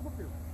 Что,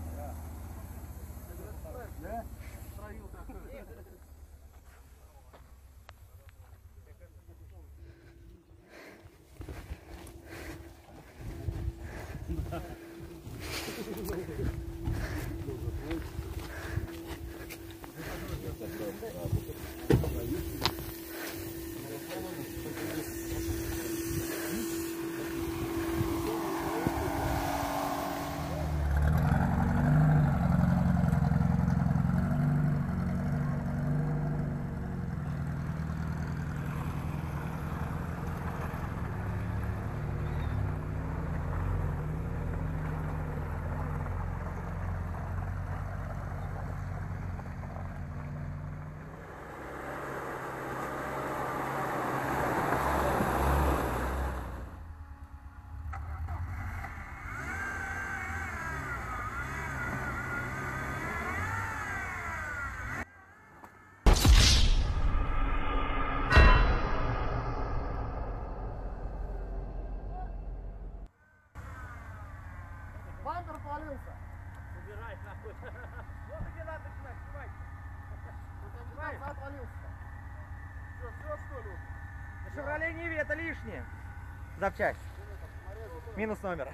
это лишнее. Запчасть. Минус номер.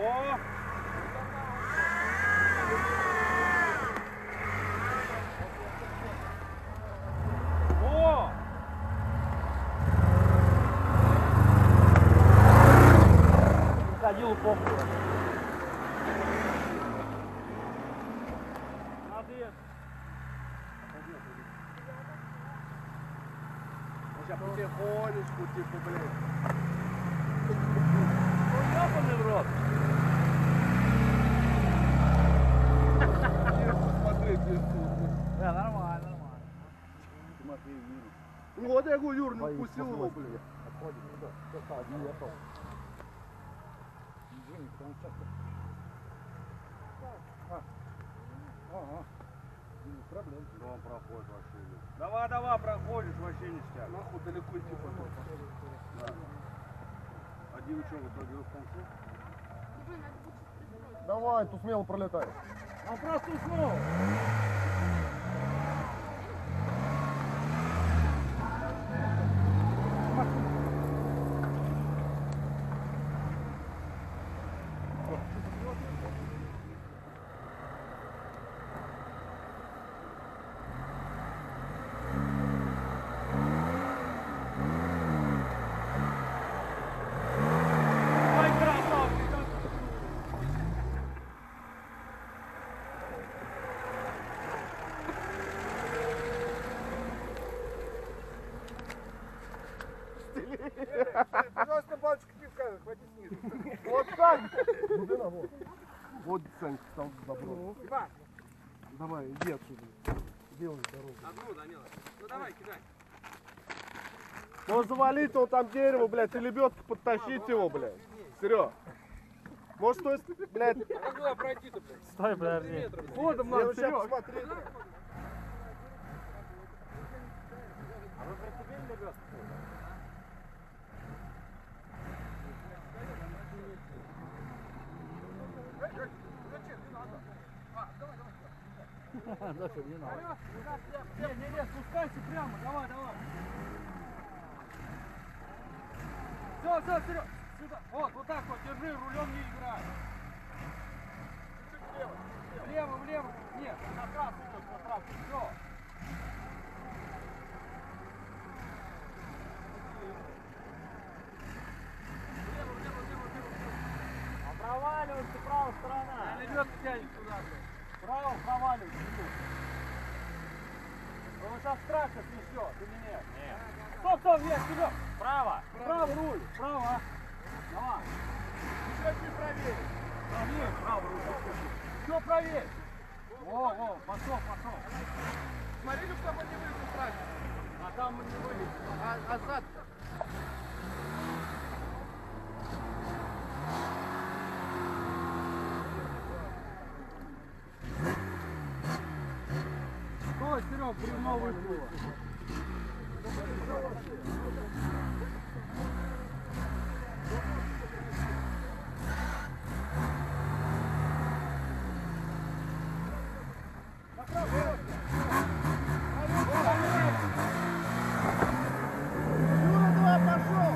О! Ходил похуй. Молодец. Сейчас потихонечку, типа, блин. Ну ёбаный в рот. Смотри, здесь Да, нормально, нормально. Смотри, Юра. Ну вот я говорю, Юр, не впустил его, блин. Проблем. Да он проходит вообще. Давай, давай, проходишь, вообще ништяк. Нахуй далеко идти потом. Да. Один что, в итоге в конце? Давай, тут смело пролетай. Он просто уснул. Вот так. Глубина, вот. Вот Санька стал добро. Давай, иди отсюда. Делай дорогу. Одну, Данила. Ну давай, кидай. Может завалить он там дерево, блядь, и лебедку подтащить его, блядь. Серег. Может, то есть, блядь, Могла пройти-то, блядь. Стой, подожди. ходом надо, сейчас посмотри. А вы прицепили лебедку? Не, не, не, спускайся прямо, давай, давай. Все, все, Серег, сюда. Вот, вот так вот, держи, рулем не играй. Влево, влево. Нет, на трассу идет, на трассу. Все. А проваливается правая сторона. Лебедка тянет туда, блядь. Право проваливайся. иду. Он сейчас трактор снесет, или нет? Нет. Стоп, стоп, вверх, вперед. Право. Право руль. Право. Давай. Чуть правее. Правее, право руль. Все правее. Во, во, пошел, пошел. Смотри, чтобы не вылез правильно. А там не вылез. А, а зад Стой, Серег, бревно вышло. Юра, давай пошел.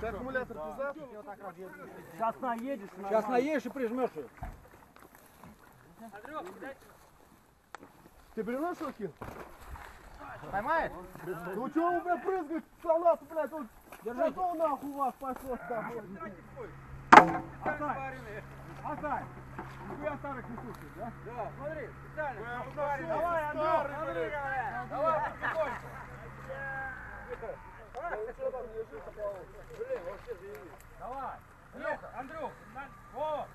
Ты аккумулятор пизда? Сейчас наедешь. Сейчас наедешь и прижмешь ее. Ты что кинул? Поймаешь? Ну чё вы, блядь, прыгать со нас, блядь, тут Держите. что нахуй у вас пошло там? Асай. Асай. Нихуя старых не слушаешь, да? Да, смотри, специально. Давай, Андрюх, смотри. Давай, потихоньку. Давай. Андрюх, Андрюх, на- Вова.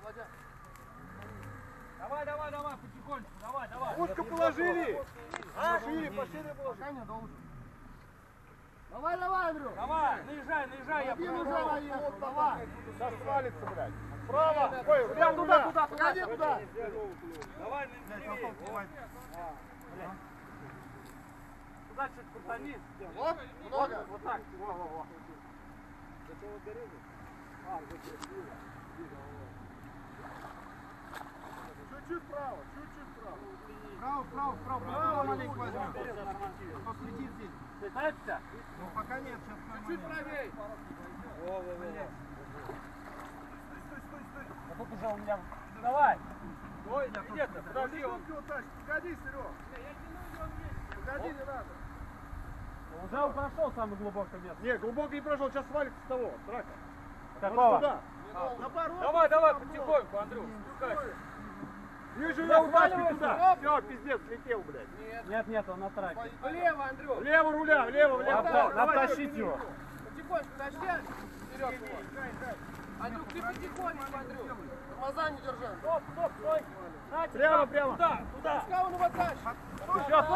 Давай, давай, давай, потихонечку, давай, давай. Ушко положили! Шире, пошире положили. Давай, давай, Андрю! Давай, наезжай, наезжай, я проведу. уже наехал, давай! Сейчас свалится, блядь. Справа! Ой, прям туда, туда, погоди туда! Давай, не чуть крутани. Вот, много. Вот так. Во, во, во. Чуть-чуть вправо, чуть-чуть вправо. Вправо, вправо, вправо, вправо маленько возьмем. А то слетит здесь. Пытаешься? Ну, пока нет, сейчас Чуть-чуть правее. Во, во, во. А тут уже у меня... Давай. Ой, где-то, подожди. Погоди, Серег. Погоди, не надо. Уже прошел самое глубокое место. Не, глубоко не прошел, сейчас свалится с того, с рака. Какого? Туда. На пару. Давай, давай, потихоньку, Андрюх, спускайся. Ниже Туда я сваливайся. туда. Все, пиздец, летел, блядь. Нет, нет, он на траке. Влево, Андрюх. Влево руля, влево, влево. Надо- Давай, надо Серег, тащить не его. Потихоньку тащи, вперед его. Андрюх, ты потихонечку, Андрюх. Тормоза не держи. Стоп, стоп, стой. Прямо, прямо. Туда, туда. Пускай он его тащит. Сейчас,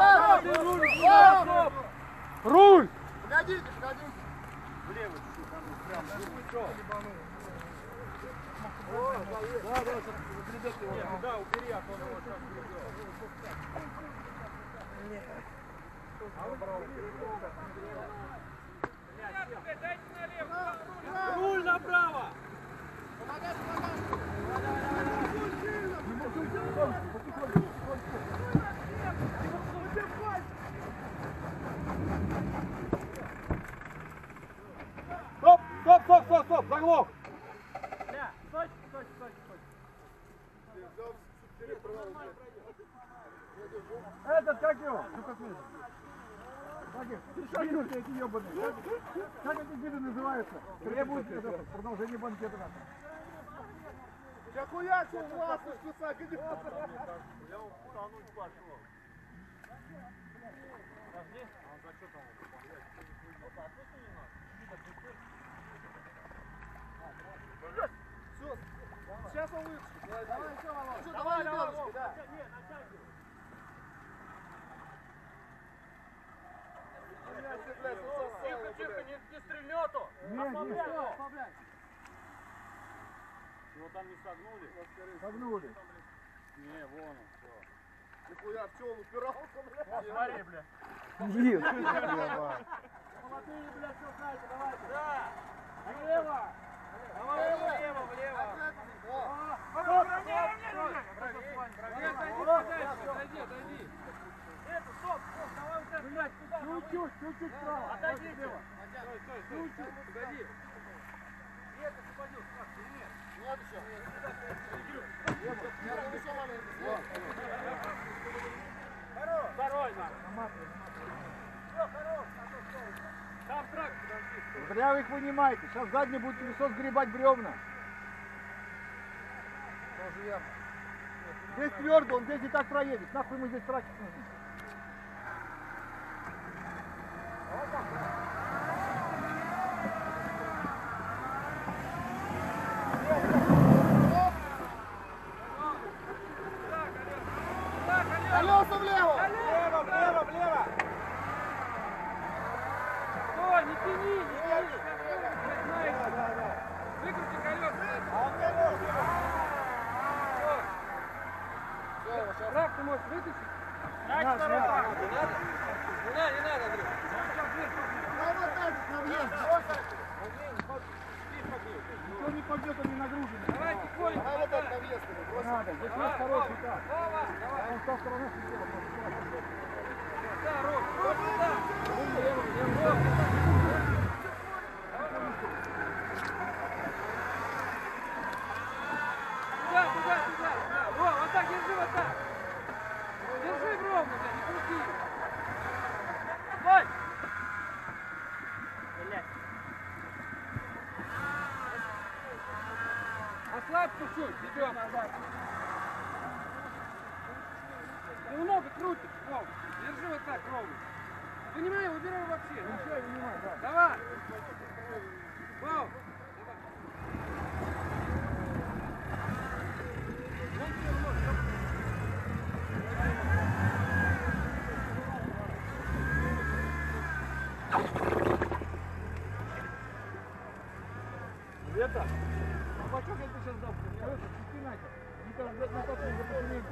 ты стоп. стоп. Руль! Погодите, погодите. Да, убери, а то он его сейчас Руль направо! Стоп, заглох. Бля, стой, стой, стой, стой. Этот как его? Ну как их? Шагнут эти ебаные. Как, эти виды называются? Требуют продолжение банкета надо. Я хуячил властно, списак идет. Я утонуть пошел. Все, сейчас он вытащит. Давай, все, Володь. Все, давай, давай, да. Тихо, тихо, не, не стрельнету. Ослабляй. Его там не согнули? Согнули. Не, вон он, все. Нихуя, в чем упирался, блядь? Смотри, бля. Молодые, блядь, все знаете, давайте. Да. Влево. Давай, влево, влево. Чуть-чуть, чуть-чуть вправо. Отойди, слева. Стой, стой, стой. Погоди. Это освободил, нет. Нет еще. Я там еще маленький. Второй, подожди, стой. Зря вы их вынимаете. Сейчас задний будет колесо сгребать бревна. Здесь твердо, он здесь и так проедет. Нахуй ему здесь тракить нужно. Колеса влево! Влево, влево, влево! Стой, не тяни, не тяни! Знаешь, Выкрути колеса! А он Трак ты можешь вытащить? Надо, надо. Не надо? Не надо, не надо, Андрей. Никто не побьет, он не нагружен. Давай тихонько. Не надо, здесь есть хороший так. Вова, давай. Он с той стороны сидел. Да, Ром, Ром, сюда. Ром, Туда, туда, туда, туда. Ром, вот так, держи вот так. Держи ровно, бля, не крути. Стой! Ослабь чуть-чуть, идем. Ты много крутишь, Ром. Держи вот так ровно. Вынимай, убирай вообще. Ничего, не надо, да. Давай. Вау. Давай. Вон тебе нож, ёп. Это? А бачок я тебе сейчас дам. Я это, пусти нахер. Не там, блядь, на тот не запомнил.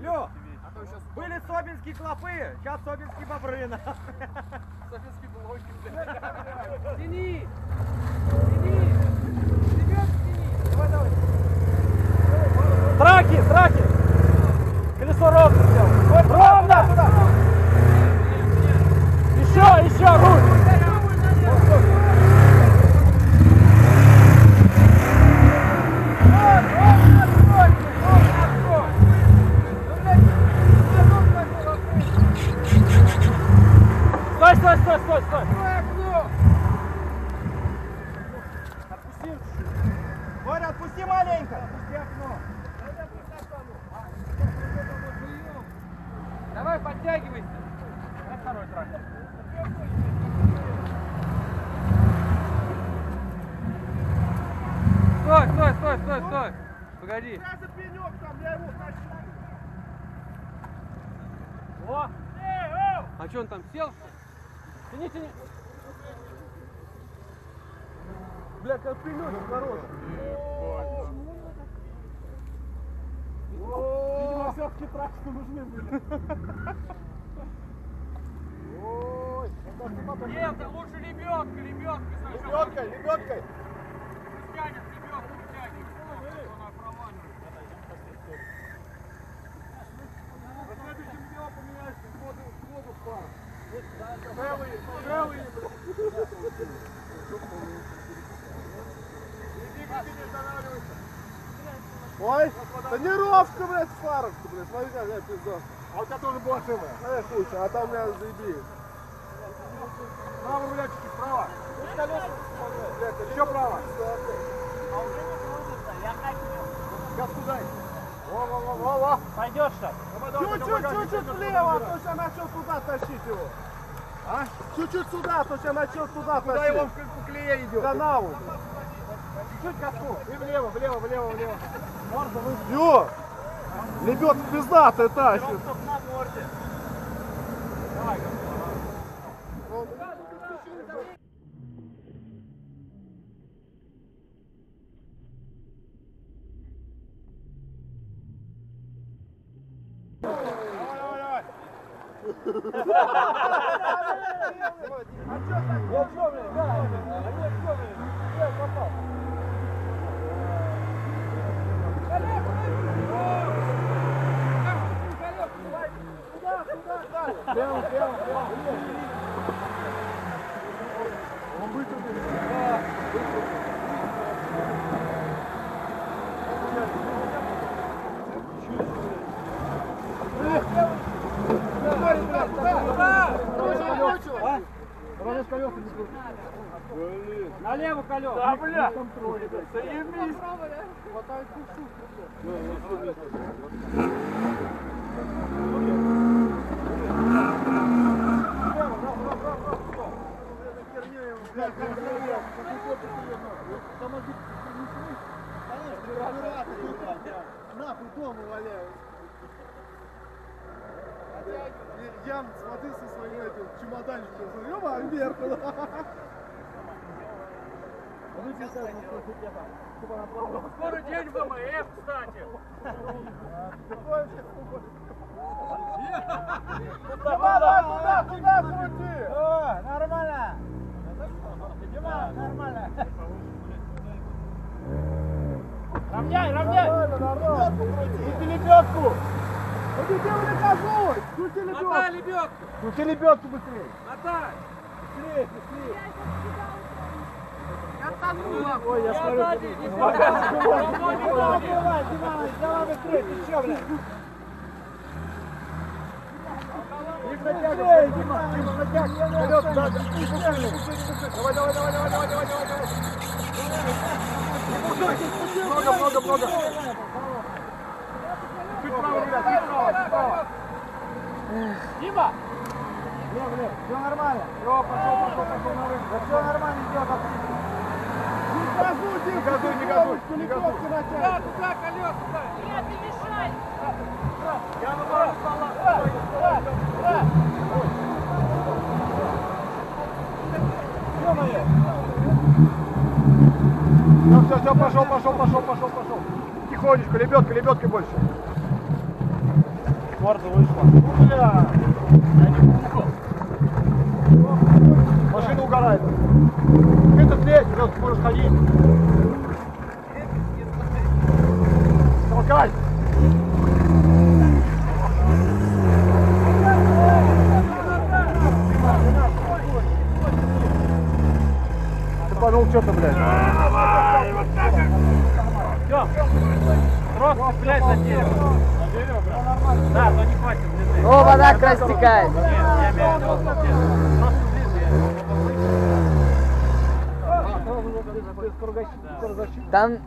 Лё, были собинские клопы, сейчас собинские бобры. нахуй. Тяни. Тяни. Ребят, тяни. Давай, давай. Траки, траки. Колесо ровно сделал. Ровно. Еще, еще, руль. Стой, стой, стой, стой, стой. Отпусти. Боря, отпусти маленько. Отпусти окно. Давай, подтягивайся. Дай второй трактор. Стой, стой, стой, стой, стой. Погоди. О, А что он там сел? тяни, тяни. Бля, как пенёк хороший. Видимо, все-таки тракторы нужны были. Ой, Нет, да лучше лебедка, лебедка. лебедкой, лебедкой. Тянет лебедку, тянет. Она проваливает. На следующем днем поменяешь воду, воду в пар. Целые, целые, Иди, иди, не останавливайся. Ой, тонировка, блядь, фаровка, блядь, смотри, какая пизда. А у тебя тоже была целая. Эх, лучше, а там, блядь, заебись. Право рулетчики, право. Еще право. Сейчас куда? Во, во, во, во, во. Пойдешь так. Давай, давай, Чуть-чуть, чуть-чуть влево, а то сейчас начал туда тащить его. А? Чуть-чуть сюда, а то сейчас начал туда Куда его тащить. в колее идет? Канаву. Чуть коску. И влево, влево, влево, влево. Морда вы. Ё! Лебедка пиздатая тащит. на морде. Налево колес. Да, бля. Заебись. Нахуй дома валяют. Я смотрю со своим этим чемоданчиком, смотрю, ёба, зеркало. Скоро день ВМФ, кстати. Давай, туда, туда крути! О, нормально. Дима, нормально. Равняй, равняй! Крути лебедку! Иди делай наказуй! Крути Мотай лебедку! лебедку. Крути лебедку быстрее! Мотай. Быстрее, быстрее! Ой, я смотрю. Сзади, не сзади. Давай, Дима, давай быстрее, ты чё, блядь? Их натягивай! Дима, Дима, натягивай! Вперед, да, да, пуши, пуши! Давай, давай, давай, давай, давай, давай, давай, давай! Много, много, много! Чуть право, ребят, чуть право, чуть право! Дима! Лев, Лев, все нормально. Все, пошел, пошел, пошел на рынок. Да все нормально, идет. Не газуй, не газуй, не газуй, не газуй. Туда, туда, колес, туда. Нет, не мешай! Я наоборот стола. Все, все, все, пошел, пошел, пошел, пошел, пошел. Тихонечко, лебедка, лебедка больше. Морда вышла. Ну, бля. Машина Это слезь, Лёд, ты можешь ходить. Толкай. Цепанул что-то, блядь. Просто цепляй за дерево. Да, но не хватит. О, вода как раз стекает. Нет, я имею в виду Кургаши, да. Там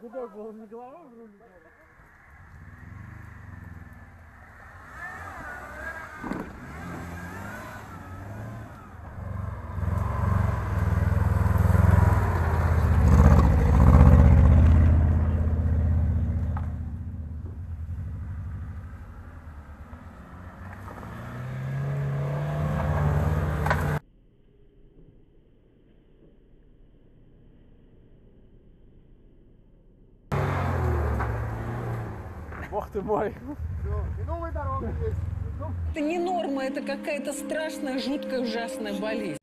Gıda bol var mı? Бог ты мой. Все, и новая дорога есть. Это не норма, это какая-то страшная, жуткая, ужасная болезнь.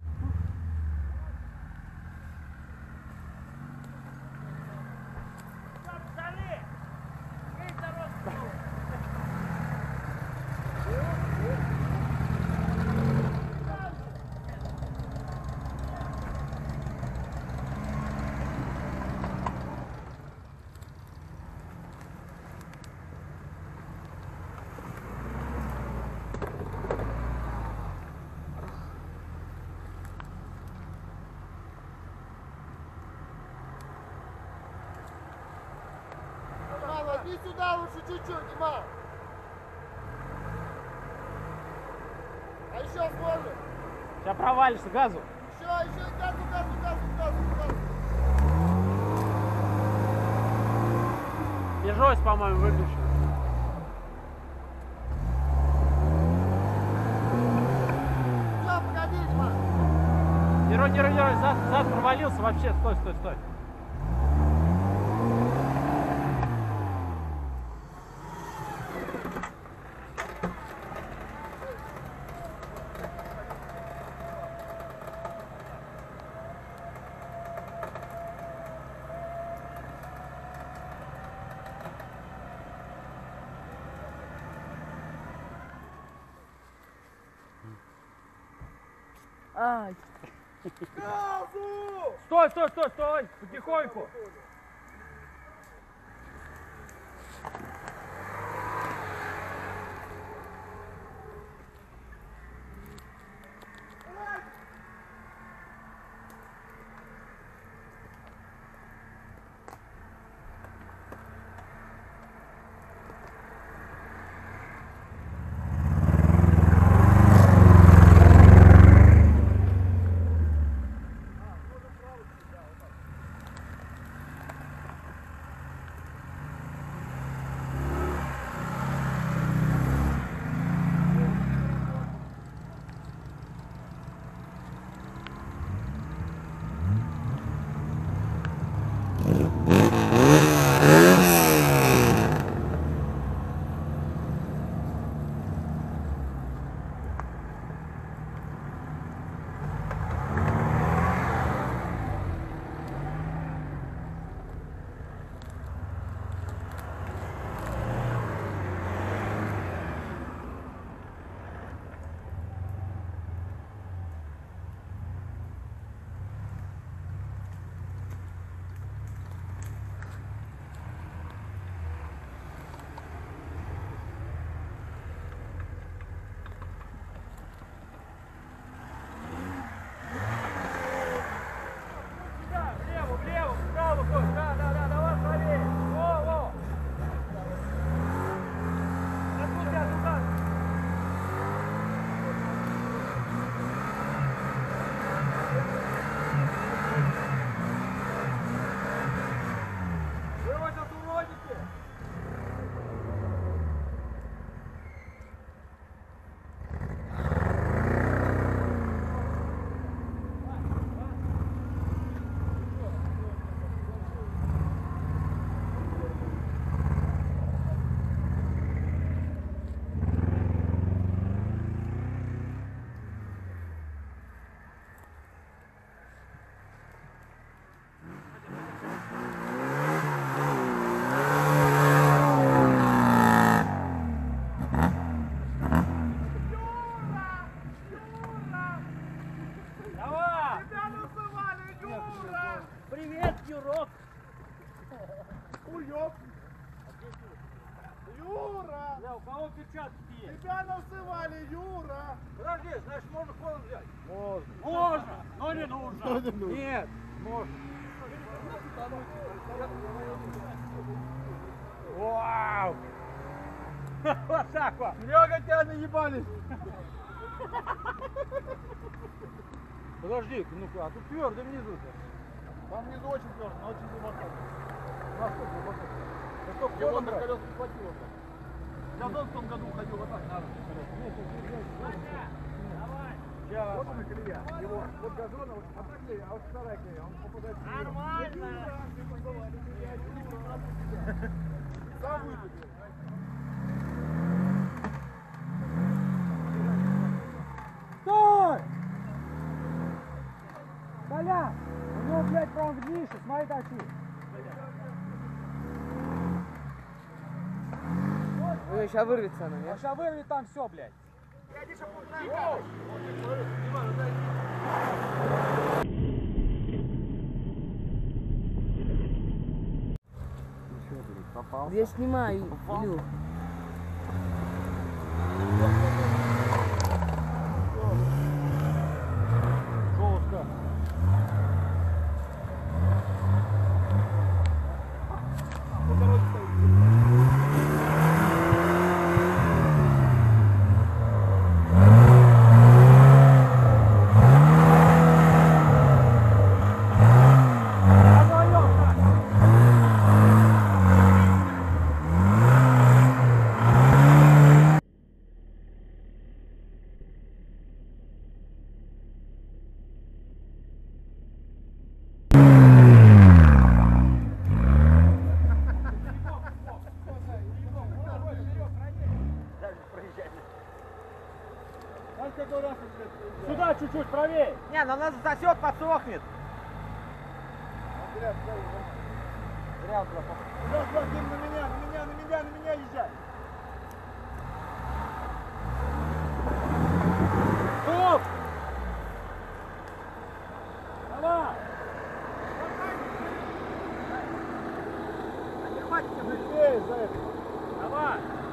Мама, иди сюда лучше чуть-чуть, Дима. А еще смотри. Сейчас провалишься, газу. Еще, еще, газу, газу, газу, газу, газу. Бежось, по-моему, выключил. Все, погоди, Дима. Герой, герой, герой, зад, зад провалился вообще. Стой, стой, стой. Ай. Стой, стой, стой, стой. Взять? Можно, но не нужно. Нет, можно. Вау. Вот так вот. Много тебя наебались. Подожди, ну-ка, а тут твердо внизу-то. Там внизу очень твердо, но очень глубоко. Насколько глубоко? Да Его ходом на брать? колес не хватило. Я в том году ходил вот так на да. Вот она колея. Его, вот газон, вот, а а вот. Он попадает Нормально. Сам выпадет. Коля! У него, блядь, фронт Миша, смотри тачи. Сейчас вырвется она, нет? Сейчас вырвет там все, блядь. Я снимаю, Илюх. Сюда чуть-чуть, правее. Не, ну она засосет, подсохнет. Зря туда пох- Сюда, сюда, Дим, на меня, на меня, на меня, на меня езжай. Стоп! Давай! Быстрее за это. Давай! Давай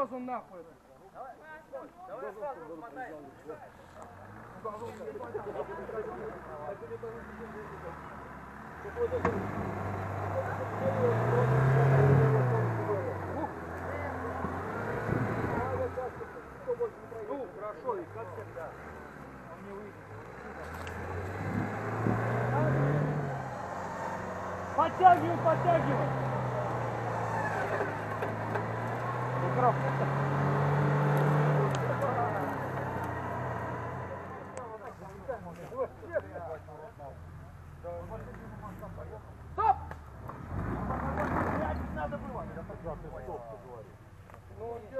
березу нахуй. Ну, хорошо, и как всегда. Он не выйдет. Подтягивай, подтягивай!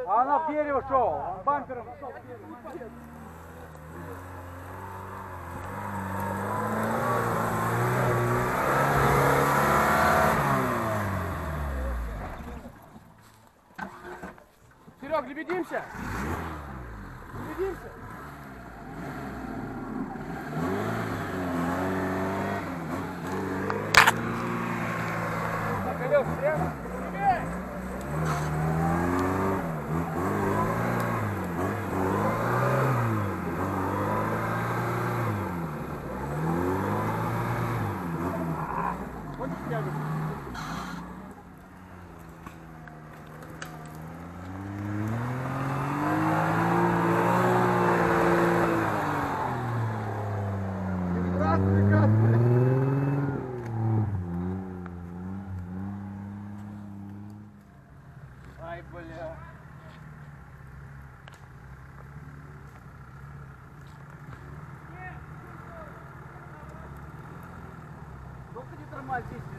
А она в дерево шел, бампером шел. Серег? Лебедимся? 落ちちゃう cum a zis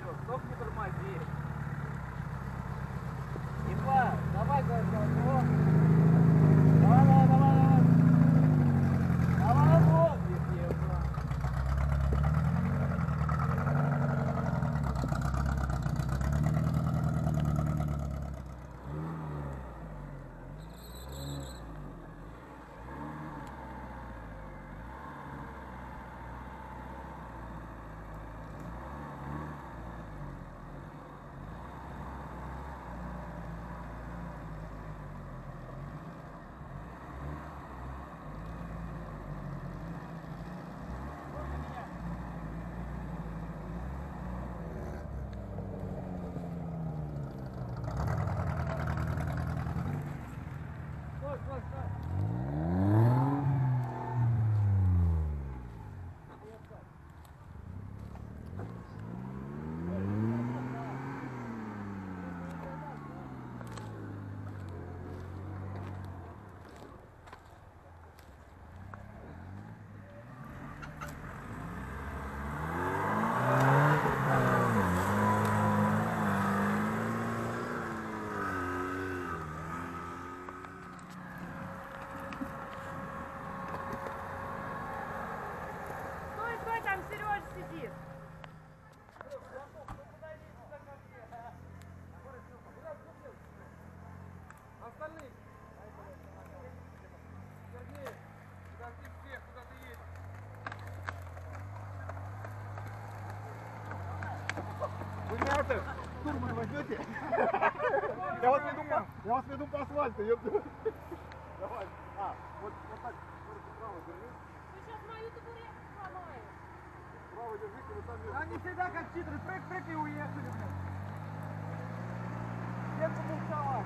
возьмете? Я вас веду по, я вас веду по асфальту. ёпта. Давай. А, вот, вот так, право держи. Вы сейчас мою табуретку сломаете. Право держите, вы сами. Они всегда как читеры, прыг-прыг и уехали. блин. Детка буксовала.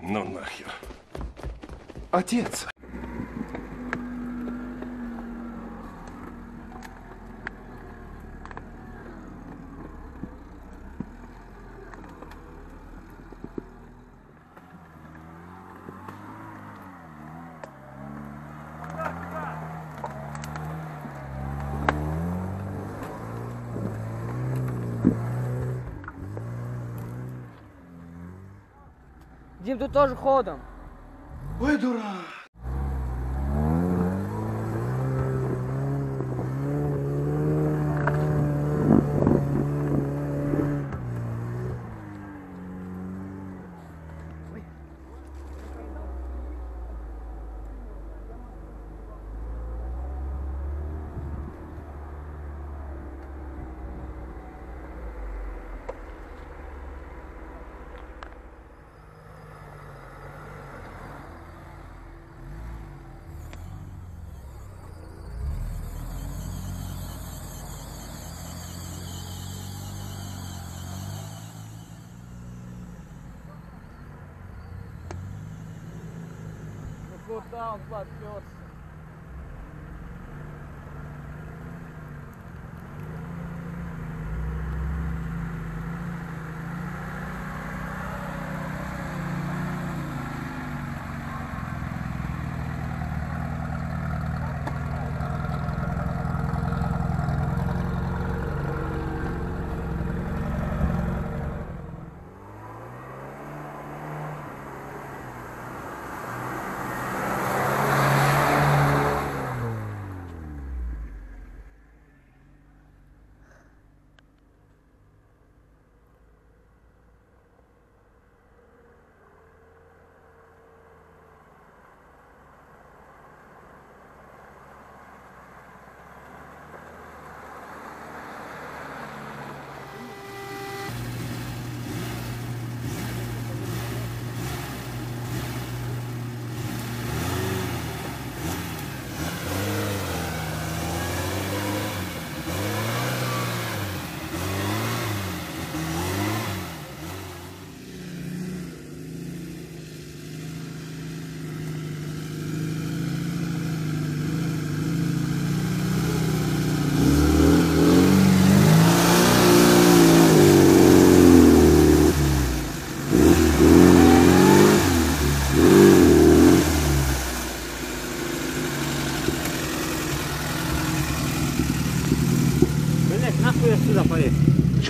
Ну нахер. Отец. Тоже ходом. Ой, дурак. Ну куда он подперся?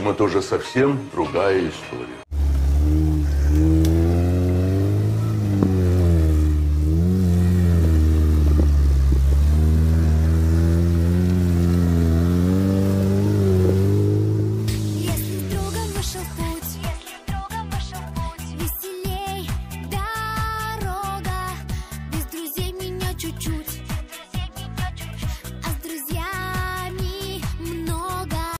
Почему-то уже совсем другая история.